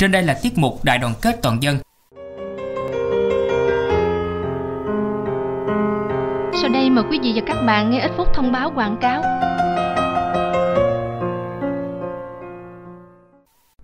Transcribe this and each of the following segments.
Trên đây là tiết mục Đại đoàn kết toàn dân. Sau đây mời quý vị và các bạn nghe ít phút thông báo quảng cáo.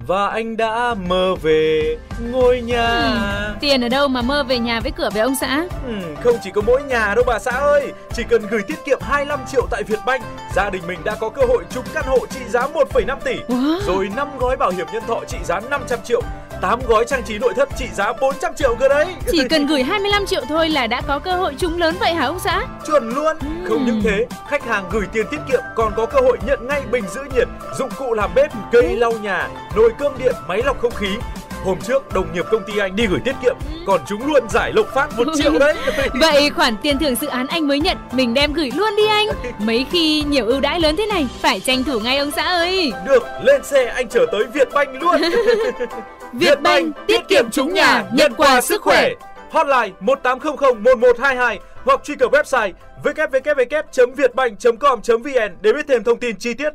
Và anh đã mơ về ngôi nhà. Ừ, Tiền ở đâu mà mơ về nhà với cửa với ông xã? Ừ, Không chỉ có mỗi nhà đâu bà xã ơi. Chỉ cần gửi tiết kiệm 25 triệu tại Vietbank Gia đình mình đã có cơ hội trúng căn hộ trị giá 1,5 tỷ. Wow. Rồi 5 gói bảo hiểm nhân thọ trị giá 500 triệu 8 gói trang trí nội thất trị giá 400 triệu cơ đấy. Chỉ cần gửi 25 triệu thôi là đã có cơ hội trúng lớn vậy hả ông xã? Chuẩn luôn. Ừ. Không những thế, khách hàng gửi tiền tiết kiệm còn có cơ hội nhận ngay bình giữ nhiệt Dụng cụ làm bếp, cây lau nhà, nồi cơm điện, máy lọc không khí Hôm trước đồng nghiệp công ty anh đi gửi tiết kiệm Còn chúng luôn giải lộc phát 1 triệu đấy. Vậy khoản tiền thưởng dự án anh mới nhận Mình đem gửi luôn đi anh. Mấy khi nhiều ưu đãi lớn thế này Phải tranh thủ ngay ông xã ơi. Được, lên xe anh trở tới Việt Banh luôn. Việt Banh tiết kiệm trúng nhà Nhận quà sức khỏe. Hotline 1800 1122 Hoặc truy cập website www.vietbank.com.vn Để biết thêm thông tin chi tiết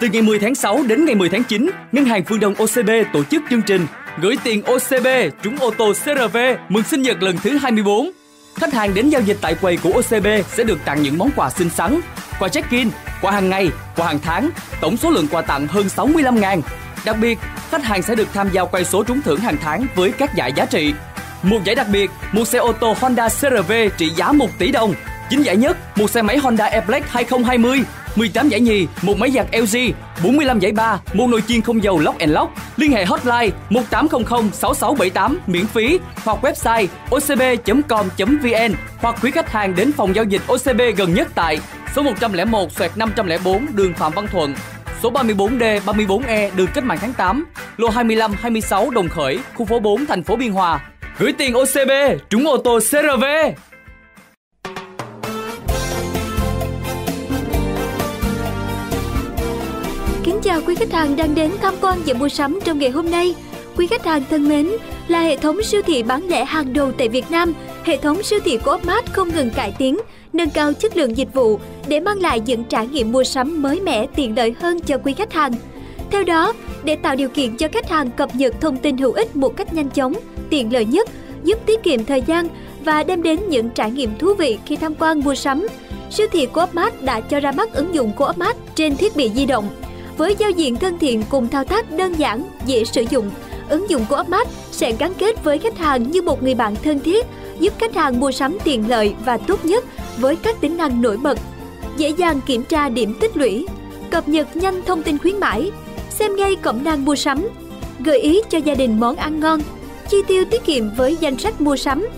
từ ngày 10 tháng 6 đến ngày 10 tháng 9, Ngân hàng Phương Đông OCB tổ chức chương trình Gửi tiền OCB trúng ô tô CRV mừng sinh nhật lần thứ 24. Khách hàng đến giao dịch tại quầy của OCB sẽ được tặng những món quà xinh xắn, quà check-in, quà hàng ngày, quà hàng tháng, tổng số lượng quà tặng hơn 65 ngàn. Đặc biệt, khách hàng sẽ được tham gia quay số trúng thưởng hàng tháng với các giải giá trị. Một giải đặc biệt, một xe ô tô Honda CRV trị giá 1 tỷ đồng. Chính giải nhất, một xe máy Honda Airblade 2020 18 giải nhì, một máy giặt LG, 45 giải ba, một nồi chiên không dầu Lock and Lock. Liên hệ hotline 1800 6678 miễn phí hoặc website ocb.com.vn hoặc quý khách hàng đến phòng giao dịch OCB gần nhất tại số 101 xoẹt 504 đường Phạm Văn Thuận, số 34D 34E đường Cách mạng tháng 8, lô 25 26 Đồng Khởi, khu phố 4 thành phố Biên Hòa. Gửi tiền OCB, trúng ô tô CRV. Kính chào quý khách hàng đang đến tham quan và mua sắm trong ngày hôm nay. Quý khách hàng thân mến, là hệ thống siêu thị bán lẻ hàng đầu tại Việt Nam, hệ thống siêu thị của Opmart không ngừng cải tiến, nâng cao chất lượng dịch vụ để mang lại những trải nghiệm mua sắm mới mẻ tiện lợi hơn cho quý khách hàng. Theo đó, để tạo điều kiện cho khách hàng cập nhật thông tin hữu ích một cách nhanh chóng, tiện lợi nhất, giúp tiết kiệm thời gian và đem đến những trải nghiệm thú vị khi tham quan mua sắm, siêu thị của Opmart đã cho ra mắt ứng dụng của Opmart trên thiết bị di động với giao diện thân thiện cùng thao tác đơn giản, dễ sử dụng, ứng dụng của Upmart sẽ gắn kết với khách hàng như một người bạn thân thiết, giúp khách hàng mua sắm tiện lợi và tốt nhất với các tính năng nổi bật. Dễ dàng kiểm tra điểm tích lũy, cập nhật nhanh thông tin khuyến mãi, xem ngay cổng năng mua sắm, gợi ý cho gia đình món ăn ngon, chi tiêu tiết kiệm với danh sách mua sắm.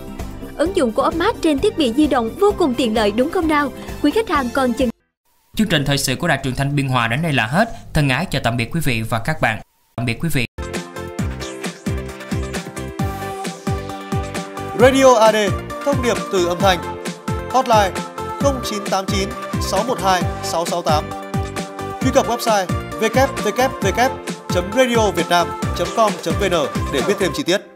Ứng dụng của Upmart trên thiết bị di động vô cùng tiện lợi đúng không nào? Quý khách hàng còn chừng Chương trình thời sự của Đài truyền thanh Biên Hòa đến đây là hết. Thân ái chào tạm biệt quý vị và các bạn. Tạm biệt quý vị. Radio AD, thông điệp từ âm thanh. Hotline 0989 612 668. Truy cập website www.radiovietnam.com.vn để biết thêm chi tiết.